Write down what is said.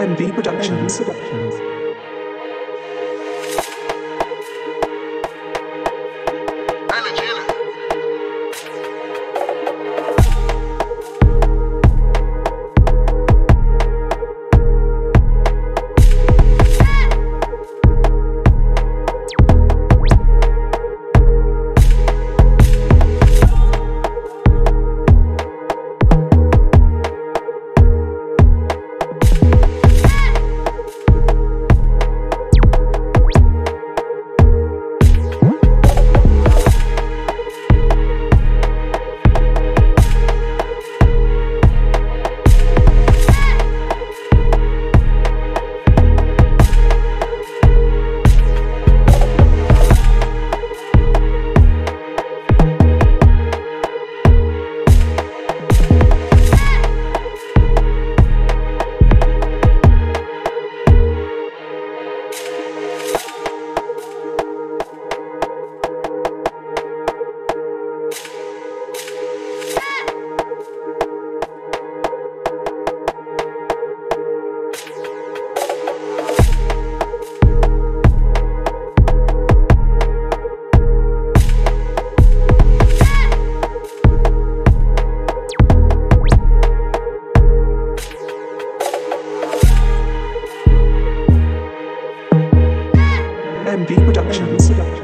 MB Productions. MB Productions.